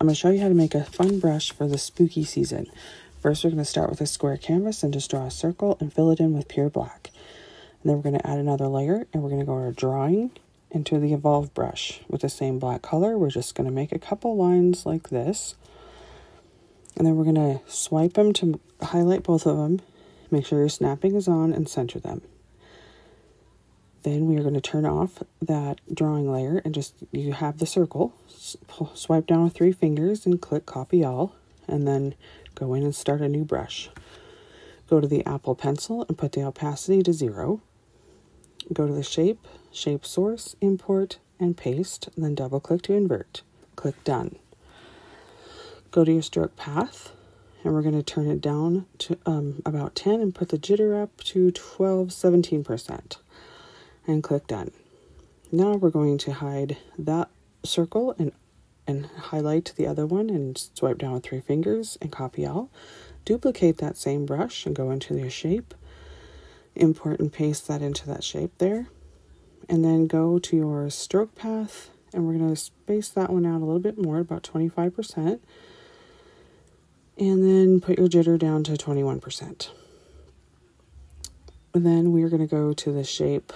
I'm going to show you how to make a fun brush for the spooky season. First, we're going to start with a square canvas and just draw a circle and fill it in with pure black. And then we're going to add another layer and we're going to go to drawing into the evolve brush with the same black color. We're just going to make a couple lines like this. And then we're going to swipe them to highlight both of them. Make sure your snapping is on and center them. Then we are going to turn off that drawing layer and just, you have the circle, swipe down with three fingers and click copy all, and then go in and start a new brush. Go to the Apple Pencil and put the opacity to zero. Go to the shape, shape source, import, and paste, then double click to invert. Click done. Go to your stroke path, and we're going to turn it down to um, about 10 and put the jitter up to 12, 17% and click done. Now we're going to hide that circle and and highlight the other one and swipe down with three fingers and copy all. Duplicate that same brush and go into your shape. Import and paste that into that shape there. And then go to your stroke path and we're going to space that one out a little bit more, about 25%. And then put your jitter down to 21%. And then we're going to go to the shape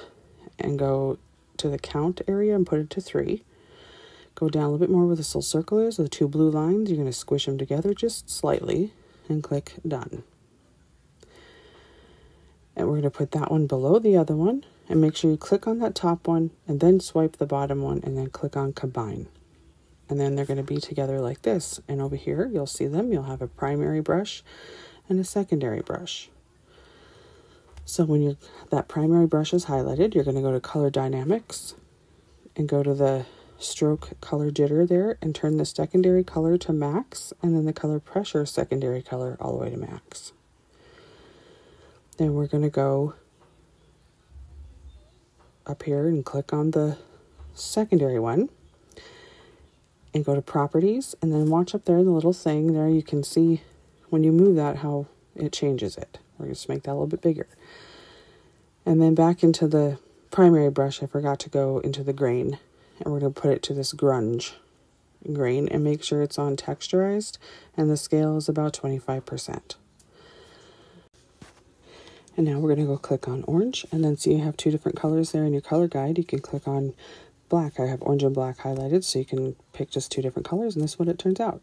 and go to the count area and put it to three. Go down a little bit more where little circle is, the two blue lines. You're going to squish them together just slightly and click done. And we're going to put that one below the other one and make sure you click on that top one and then swipe the bottom one and then click on combine. And then they're going to be together like this. And over here, you'll see them. You'll have a primary brush and a secondary brush. So when you that primary brush is highlighted, you're going to go to color dynamics and go to the stroke color jitter there and turn the secondary color to max and then the color pressure secondary color all the way to max. Then we're going to go up here and click on the secondary one and go to properties and then watch up there the little thing there you can see when you move that how it changes it. We're to make that a little bit bigger. And then back into the primary brush, I forgot to go into the grain. And we're going to put it to this grunge grain and make sure it's on texturized. And the scale is about 25%. And now we're going to go click on orange. And then see you have two different colors there in your color guide. You can click on black. I have orange and black highlighted, so you can pick just two different colors. And this is what it turns out.